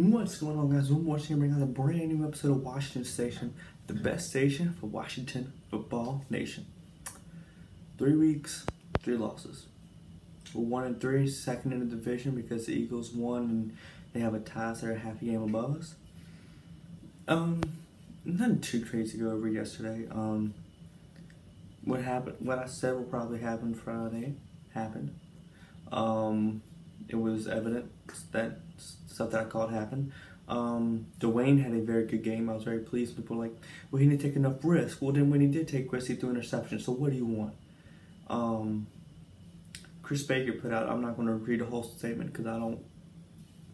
What's going on, guys? One more time, bringing out a brand new episode of Washington Station, the best station for Washington Football Nation. Three weeks, three losses. We're one and three, second in the division because the Eagles won and they have a tie, so they're a half a game above us. Um, nothing too crazy to go over yesterday. Um, what happened? What I said will probably happen Friday happened. Um, it was evident that stuff that I called happened. Um, Dwayne had a very good game. I was very pleased. People were like, well, he didn't take enough risk. Well, then when he did take risk, he threw interception. So what do you want? Um, Chris Baker put out, I'm not going to read the whole statement because I don't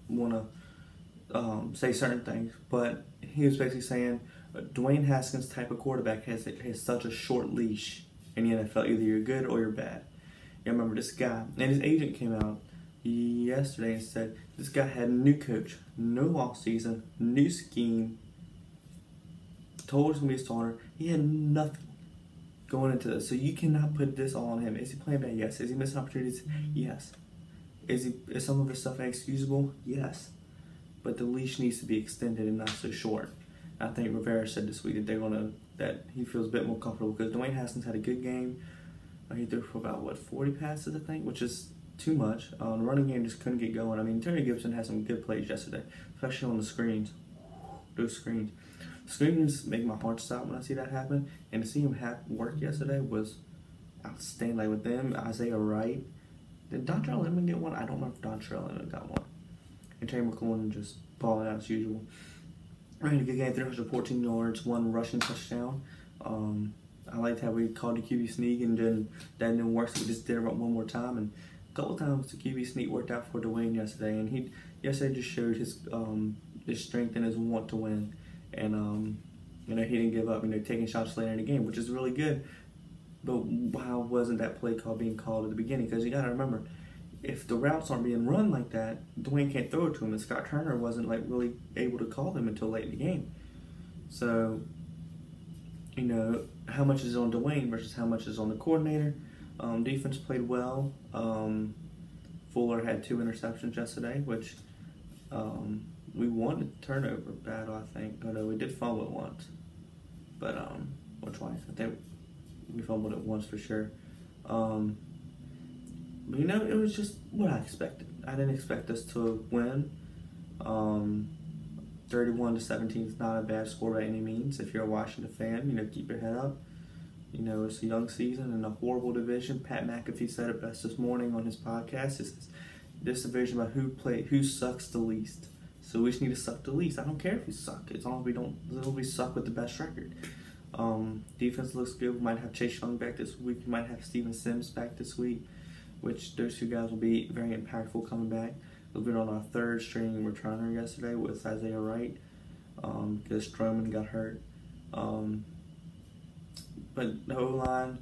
want to um, say certain things, but he was basically saying uh, Dwayne Haskins type of quarterback has, has such a short leash in the NFL. Either you're good or you're bad. You remember this guy, and his agent came out yesterday and said this guy had a new coach, no off season, new scheme. Told us to be a starter. He had nothing going into this, so you cannot put this all on him. Is he playing bad? Yes. Is he missing opportunities? Yes. Is he? Is some of his stuff inexcusable? Yes. But the leash needs to be extended and not so short. I think Rivera said this week that they're gonna that he feels a bit more comfortable because Dwayne Haskins had a good game. Uh, he threw for about what 40 passes, I think, which is too much. Uh, the running game just couldn't get going. I mean, Terry Gibson had some good plays yesterday, especially on the screens. Those screens. Screens make my heart stop when I see that happen. And to see him have work yesterday was outstanding. Like with them, Isaiah Wright. Did Dontrelle Inman get one? I don't know if Dontrelle Inman got one. And Terry McLaurin just balling out as usual. Ran a good game, 314 yards, one rushing touchdown. Um, I liked how we called the QB sneak and then that didn't work, so we just did it one more time. And couple times the QB sneak worked out for Dwayne yesterday, and he yesterday just showed his um, his strength and his want to win, and um, you know he didn't give up. You know, taking shots later in the game, which is really good. But how wasn't that play call being called at the beginning? Because you got to remember, if the routes aren't being run like that, Dwayne can't throw it to him, and Scott Turner wasn't like really able to call them until late in the game. So, you know, how much is on Dwayne versus how much is on the coordinator? Um, defense played well. Um, Fuller had two interceptions yesterday, which um, we won the turnover battle, I think. Although we did fumble it once, but um, or twice. I think we fumbled it once for sure. Um, but you know, it was just what I expected. I didn't expect us to win. Um, 31 to 17 is not a bad score by any means. If you're a Washington fan, you know, keep your head up. You know, it's a young season and a horrible division. Pat McAfee said it best this morning on his podcast. This this division about who play who sucks the least. So we just need to suck the least. I don't care if we suck, as long as we don't as long as we suck with the best record. Um, defense looks good. We might have Chase Young back this week. We might have Steven Sims back this week, which those two guys will be very impactful coming back. We've been on our third string returner yesterday with Isaiah Wright because um, Stroman got hurt. Um, but the O line,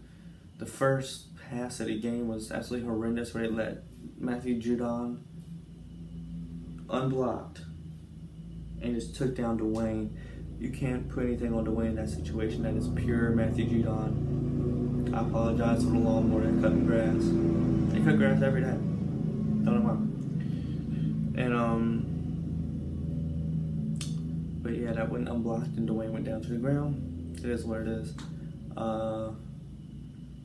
the first pass of the game was absolutely horrendous where they let Matthew Judon unblocked and just took down Dwayne. You can't put anything on Dwayne in that situation. That is pure Matthew Judon. I apologize for the lawnmower that cutting grass. They cut grass every day. Don't know why. And um but yeah, that went unblocked and Dwayne went down to the ground. It is what it is. Uh,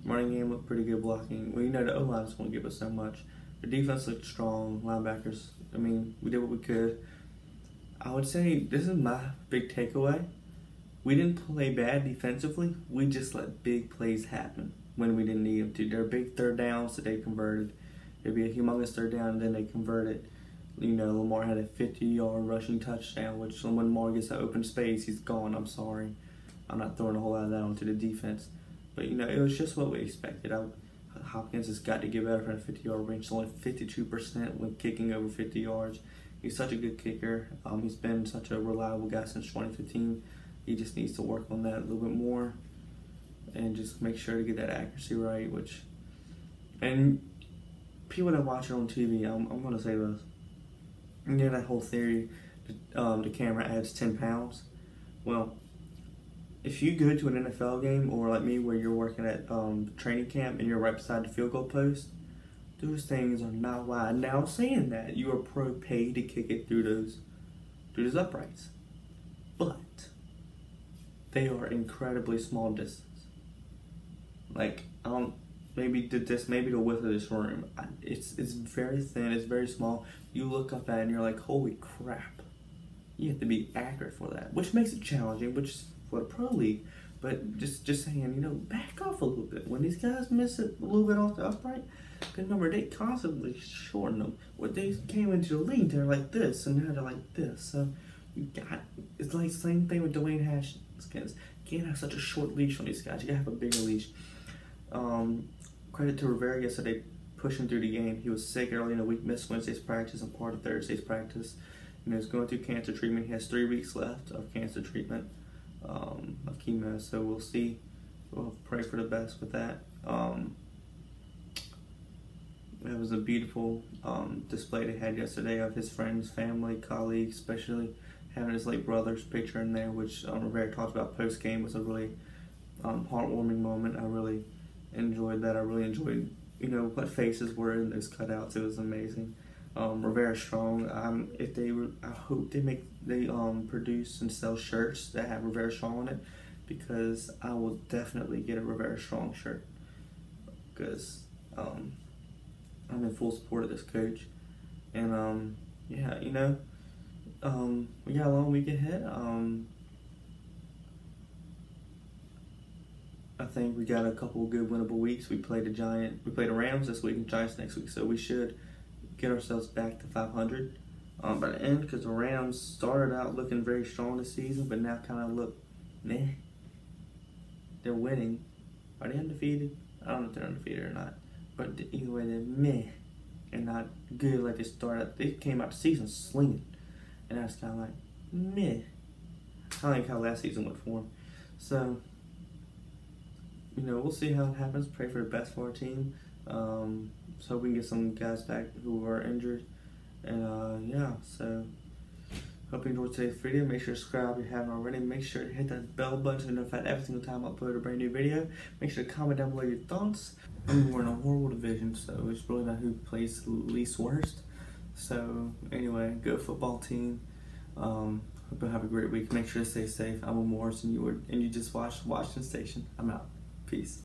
running game looked pretty good blocking. Well, you know, the O line is won't give us so much. The defense looked strong. Linebackers, I mean, we did what we could. I would say this is my big takeaway. We didn't play bad defensively. We just let big plays happen when we didn't need them to. There are big third downs that they converted. There'd be a humongous third down and then they converted. You know, Lamar had a 50 yard rushing touchdown, which when Lamar gets an open space, he's gone. I'm sorry. I'm not throwing a whole lot of that onto the defense. But, you know, it was just what we expected. I, Hopkins has got to get better from a 50 yard range. Only 52% when kicking over 50 yards. He's such a good kicker. Um, he's been such a reliable guy since 2015. He just needs to work on that a little bit more and just make sure to get that accuracy right. Which, and people that watch it on TV, I'm, I'm going to say this. You know that whole theory, um, the camera adds 10 pounds? Well, if you go to an NFL game or like me where you're working at um, training camp and you're right beside the field goal post, those things are not wide. Now saying that, you are pro paid to kick it through those through those uprights. But they are incredibly small distance. Like, I don't, maybe the this, maybe the width of this room, it's, it's very thin, it's very small. You look up at it and you're like, holy crap. You have to be accurate for that, which makes it challenging, which for the pro league. But just just saying, you know, back off a little bit. When these guys miss it a little bit off the upright, because remember, they constantly shorten them. When they came into the league, they're like this, and now they're like this. So you got, it's like same thing with Dwayne Haskins. You can't have such a short leash on these guys. You gotta have a bigger leash. Um, credit to Rivera yesterday pushing through the game. He was sick early in the week, missed Wednesday's practice and part of Thursday's practice. Know, he's going through cancer treatment. He has three weeks left of cancer treatment um, of. So we'll see. We'll pray for the best with that. Um, it was a beautiful um, display they had yesterday of his friends, family, colleagues, especially having his late brother's picture in there, which um, Rivera talked about post game was a really um, heartwarming moment. I really enjoyed that. I really enjoyed, you know, what faces were in those cutouts. It was amazing. Um, Rivera Strong. Um, if they, I hope they make they um produce and sell shirts that have Rivera Strong on it, because I will definitely get a Rivera Strong shirt. Because um, I'm in full support of this coach, and um, yeah, you know, um, we got a long week ahead. Um, I think we got a couple good winnable weeks. We played the Giant, we played the Rams this week and Giants next week, so we should get ourselves back to 500 um, by the end because the Rams started out looking very strong this season, but now kind of look meh. They're winning. Are they undefeated? I don't know if they're undefeated or not. But either way, they're meh and not good like they started. They came out the season slinging, and that's kind of like meh. I like how last season went for them. So, you know, we'll see how it happens. Pray for the best for our team. Um, so we can get some guys back who are injured. And uh, yeah, so hope you enjoyed today's video. Make sure to subscribe if you haven't already. Make sure to hit that bell button to notify every single time I upload a brand new video. Make sure to comment down below your thoughts. We're in a horrible division, so it's really not who plays least worst. So anyway, good football team. Um, hope you have a great week. Make sure to stay safe. I'm Will Morris, and you were, and you just watched Washington Station. I'm out. Peace.